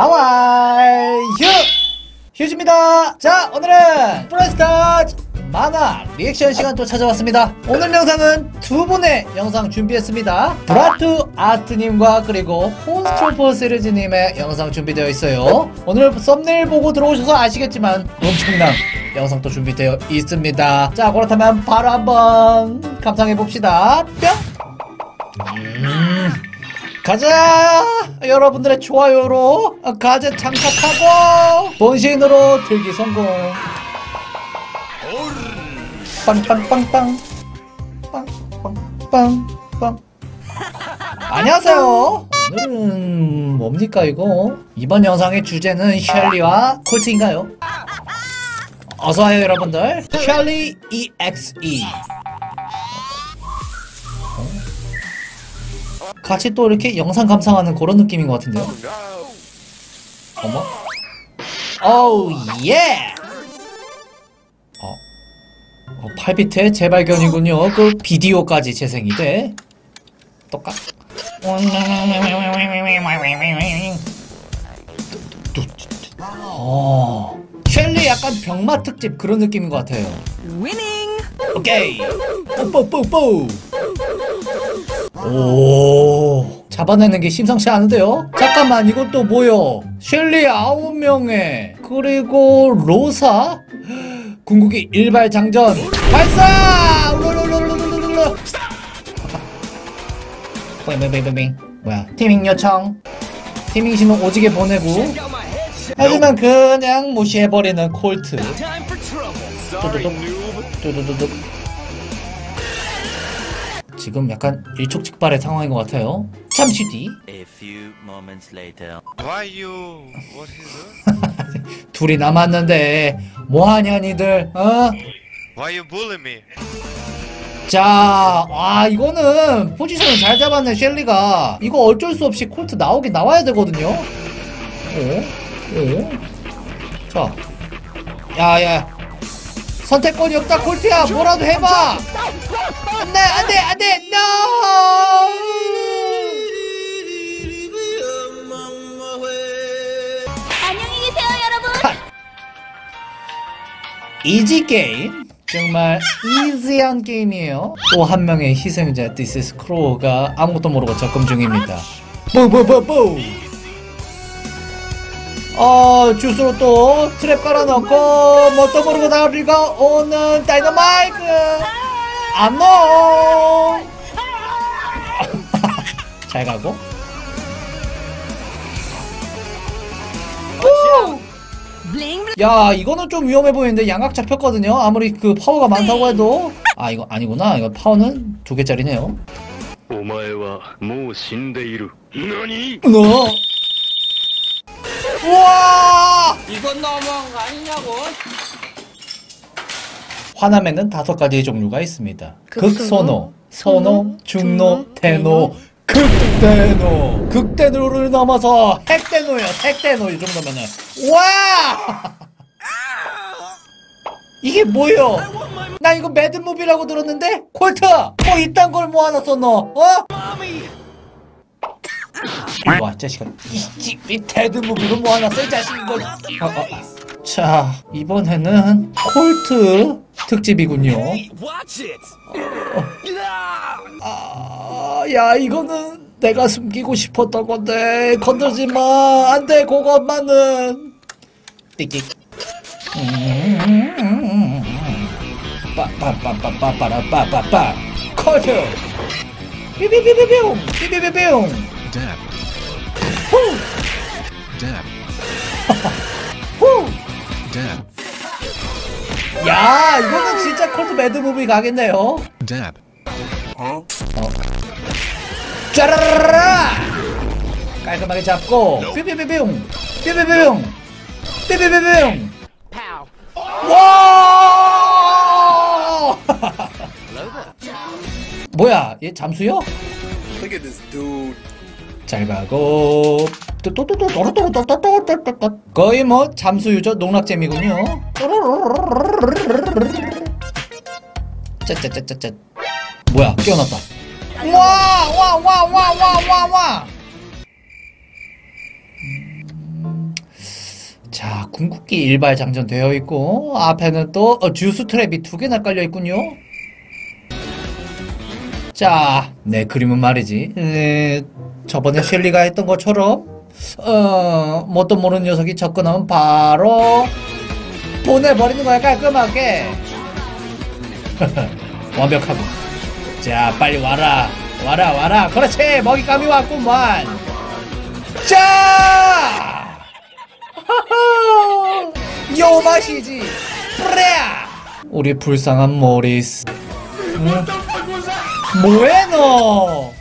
하와이 휴! 휴즈입니다. 자, 오늘은 브롤스타즈 만화 리액션 시간 또 찾아왔습니다. 오늘 영상은 두 분의 영상 준비했습니다. 브라투 아트님과 그리고 혼스트로퍼 시리즈님의 영상 준비되어 있어요. 오늘 썸네일 보고 들어오셔서 아시겠지만 엄청난 영상 또 준비되어 있습니다. 자, 그렇다면 바로 한번 감상해 봅시다. 뿅! 음. 가자! 여러분들의 좋아요로 가제 장착하고 본신으로 들기 성공. 빵빵빵빵 빵빵빵빵 안녕하세요. 오늘은 뭡니까 이거? 이번 영상의 주제는 셸리와 콜트인가요? 어서와요 여러분들. 셸리 EXE. 같이 또 이렇게 영상 감상하는 그런 느낌인 것 같은데요. 어머. 어우 예. 어. 어 8비트의 재발견이군요. 그 비디오까지 재생이 돼. 똑같. 어. 셸리 약간 병맛 특집 그런 느낌인 것 같아요. 오케이. 뽀뽀뽀뽀. 오. 잡아내는 게 심상치 않은데요? 잠깐만 이것도 뭐요? 셸리 아홉 명에 그리고 로사 궁극기 일발장전 발사! 울룰룰룰룰룰룰. 뱅뱅뱅뱅뱅 뭐야? 티밍 요청. 티밍 신호 오지게 보내고 하지만 그냥 무시해버리는 콜트. 뚜두둑 뚜두두둑 지금 약간 일촉즉발의 상황인 것 같아요. 잠시 뒤 A few moments later. Why you? What is it? 둘이 남았는데 뭐하냐 니들 어? Why you bully me? 자, 아 이거는 포지션을 잘 잡았네 셸리가 이거 어쩔 수 없이 콜트 나오긴 나와야 되거든요. 오, 오, 자, 야야 선택권이 없다 콜트야 뭐라도 해봐. 안돼 안돼 안돼 안녕히 계세요, 여러분! easy game 정말 easy한 게임이에요. 또 한 명의 희생자 this 크로우가 아무것도 모르고 접근 중입니다. 뽀뽀뽀뽀. 어 주스로 또 트랩 깔아놓고 뭣도 모르고 나리가 오는 다이너마이크 안녕. 잘 가고. 블링 블링! 야 이거는 좀 위험해 보이는데 양각 잡혔거든요 아무리 그 파워가 많다고 해도 아 이거 아니구나 이거 파워는 두 개짜리네요 お前はもう死んでいる。何 너 우와! 이건 너무한 거 아니냐고? 화남에는 다섯 가지의 종류가 있습니다. 극소노 소노 중노 대노 극대노. 극대노를 넘어서 핵대노예요 핵대노 이 정도면은. 와! 이게 뭐예요? 나 이거 mad movie라고 들었는데 콜트! 뭐 이딴 걸 모아놨어 너. 어? 와 자식아 이, 이 dead movie로 모아놨어 이 자식 이거 어, 어. 자 이번에는 콜트 특집이군요 Watch it! 아, 야, 이거는 내가 숨기고 싶었던 건데, 건들지 마. 안 돼, 그것만은. 띡띡. 음, 빠빠빠빠빠빠빠빠빠. 컬트. 삐삐삐삐뿅. 삐삐삐뿅. Dab, 후. dab, 후. dab, 야, 이거는 진짜 컬트 매드 무비 가겠네요. dab, 짜라라라 깔끔하게 잡고 삐삐삐뿅 삐삐삐뿅 삐삐삐뿅 와! 뭐야 얘 잠수요? 또또또또또또또또또또또 거의 뭐 잠수유죠 농락잼이군요 짜짜짜짜짜 뭐야 깨어났다 와 와 와 와 와 와와 궁극기 일발 장전 되어 있고 앞에는 또 어, 주스 트랩이 두 개나 깔려 있군요. 자, 내 그림은 말이지. 에, 저번에 셸리가 했던 것처럼 어, 뭣도 모르는 녀석이 접근하면 바로 보내버리는 거야 깔끔하게. 완벽하고. 자, 빨리 와라. 와라, 와라. 그렇지. 먹잇감이 왔구만. 자! 요 맛이지. 프레야! 우리 불쌍한 모리스. 응? 뭐해 너?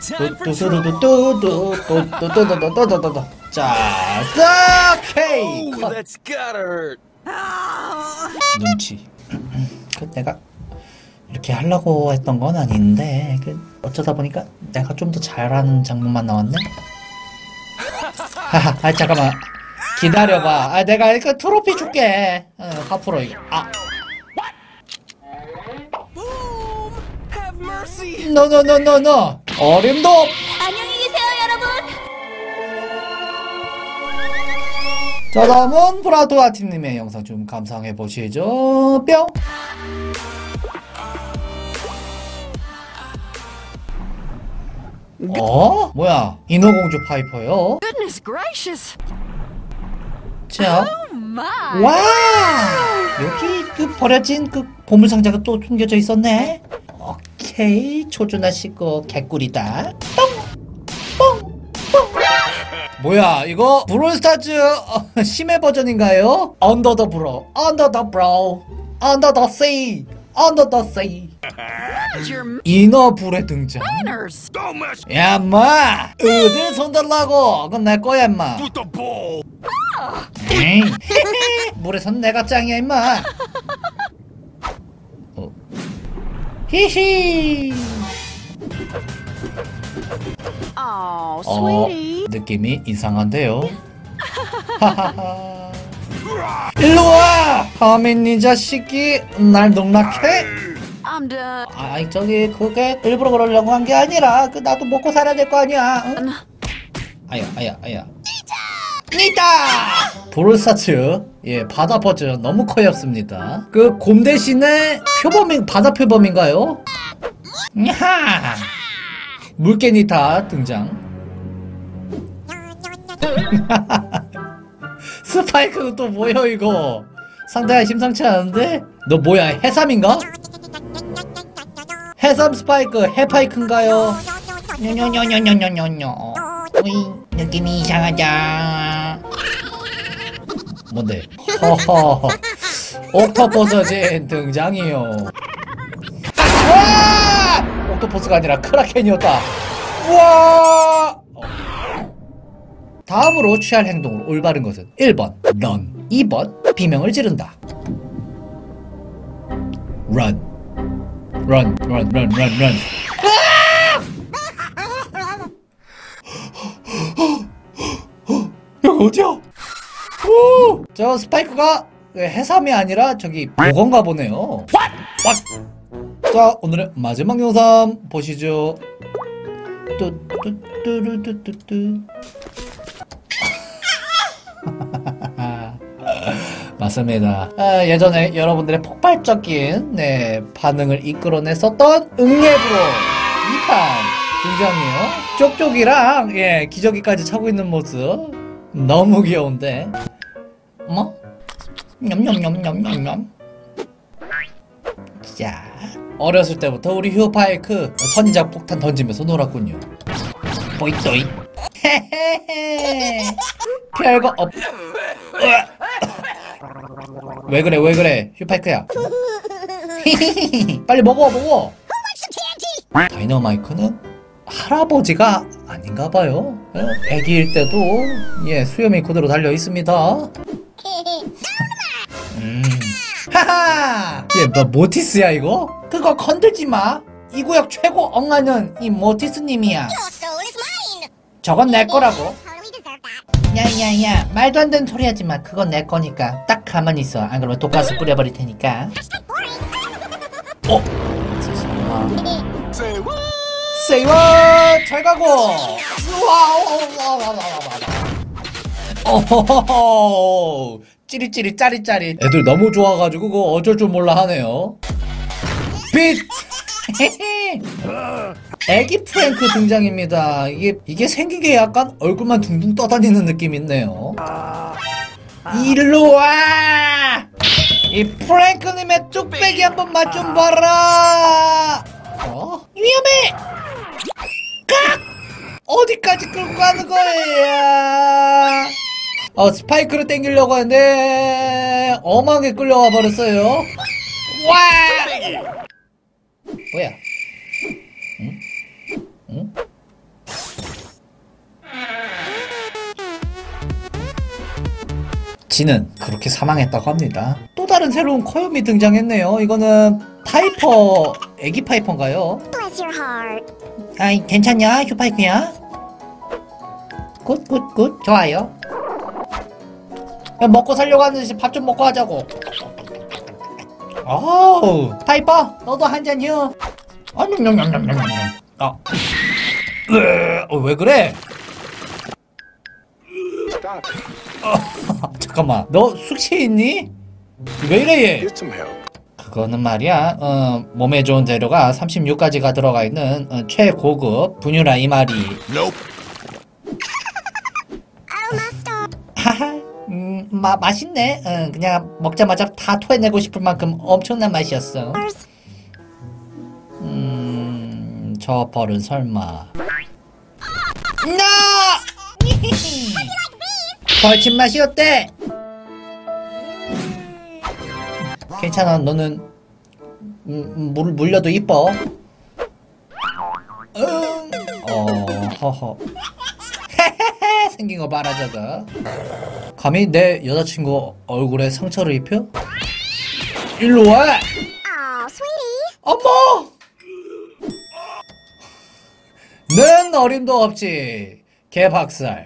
뚜뚜뚜뚜뚜뚜뚜뚜뚜뚜뚜뚜뚜뚜. 자, 딱 케이 컷. That's gotta hurt. 눈치. 그 내가 이렇게 하려고 했던 건 아닌데 그 어쩌다 보니까 내가 좀더 잘하는 장면만 나왔네. 아 잠깐만 기다려봐. 아 내가 이거 트로피 줄게. 어, 하프로 이거. 아, 노노노노노. 어림도. 없- 안녕히 계세요, 여러분. 자 다음은 브라도아티님의 영상 좀 감상해 보시죠. 뿅. 어? 뭐야? 인어공주 파이퍼요? 자, My. 와! 여기 그 버려진 그 보물 상자가 또 숨겨져 있었네. 오케이, 초준아 씨거 개꿀이다. 뽕! 뽕! 뽕! 뭐야, 이거 브롤스타즈 어, 심해 버전인가요? 언더 더 브로, 언더 더 브로, 언더 더 씨, 언더 더 씨. Your 인어 불의 등장. manners. 야, 마! 어딜 손들라고? 그건 내 거야, 임마. 에이, 물에선 내가 짱이야, 임마. 어. 히히. Oh, 어, sweetie. 느낌이 이상한데요. 일로 와! 하민 이 자식이 날 농락해? 아이 저기 그게 일부러 그러려고 한 게 아니라 그 나도 먹고 살아야 될 거 아니야. 응? 아야 아야 아야. 니다. 브롤스타츠 예 바다 버전 너무 커였습니다. 그 곰 대신에 표범인 바다 표범인가요? 야 물개 니타 등장. 스파이크는 또 뭐야 이거? 상당히 심상치 않은데? 너 뭐야 해삼인가? 해삼 스파이크 해파이크인가요? 느낌이 이상하다 뭔데? 허허 옥토퍼스진 등장이요 와! 옥토퍼스가 아니라 크라켄이었다 와! 어. 다음으로 취할 행동으로 올바른 것은 1번 런 2번 비명을 지른다 run run run run run run 여기 어디야? 오! 저 스파이크가 해삼이 아니라 저기 보건가 보네요. 자, 오늘의 마지막 영상 보시죠. 뚜뚜뚜루뚜뚜뚜. 맞습니다. 아, 예전에 여러분들의 폭발적인 네, 반응을 이끌어냈었던 응예브로 2탄 등장이에요. 쪽쪽이랑 예, 기저귀까지 차고 있는 모습 너무 귀여운데 뭐? 냠냠냠냠냠냠 자 어렸을 때부터 우리 휴파이크 선작 폭탄 던지면서 놀았군요 보이또이 헤헤헤 별거 없. 왜 그래 왜 그래 휴파이크야 빨리 먹어 먹어 다이너마이크는 할아버지가 아닌가 봐요 어? 애기일 때도 예 수염이 그대로 달려 있습니다 음. 하하! 얘 뭐 모티스야 이거? 그거 건들지 마 이 구역 최고 엉아는 이 모티스님이야. 저건 내 거라고. 야야야. 말도 안 되는 소리 하지 마. 그건 내 거니까. 딱 가만히 있어. 안 그러면 독가스 뿌려버릴 테니까. 어? 죄송합니다 세이와 잘 가고 와우. 어허허허 찌릿찌릿 짜릿짜릿 애들 너무 좋아가지고 그거 어쩔 줄 몰라 하네요 빛 애기 프랭크 등장입니다 이게 이게 생긴 게 약간 얼굴만 둥둥 떠다니는 느낌 있네요 일로 와! 이 프랭크님의 뚝배기 한번 맛 좀 봐라! 어? 위험해! 깍! 어디까지 끌고 가는 거야? 어, 스파이크를 땡기려고 하는데, 엄하게 끌려와 버렸어요. 와! 뭐야? 응? 응? 지는 그렇게 사망했다고 합니다. 또 다른 새로운 귀요미 등장했네요. 이거는 파이퍼, 애기 파이퍼인가요? 아이, 괜찮냐, 휴파이크야? good, good, good. 좋아요. 야, 먹고 살려고 하는데 밥 좀 먹고 하자고. 어우, 파이퍼, 너도 한 잔이요. 아, 냠냠냠냠냠냠. 아. 으, 어, 왜 그래? 어, 잠깐만, 너 숙취 있니? 왜 이래 얘? 그거는 말이야, 어, 몸에 좋은 재료가 36가지가 들어가 있는 어, 최고급 분유라 이 말이. 하하, 음, 마, 맛있네. 어, 그냥 먹자마자 다 토해내고 싶을 만큼 엄청난 맛이었어. 음, 저 벌은 설마. 나! 벌친 맛이 어때? 괜찮아, 너는 음, 물, 물려도 이뻐. 음, 어, 허허. 생긴 거 봐라 저거. 감히 내 여자친구 얼굴에 상처를 입혀? 일로 와. Oh, sweetie. 어머! 는 어림도 없지. 개박살.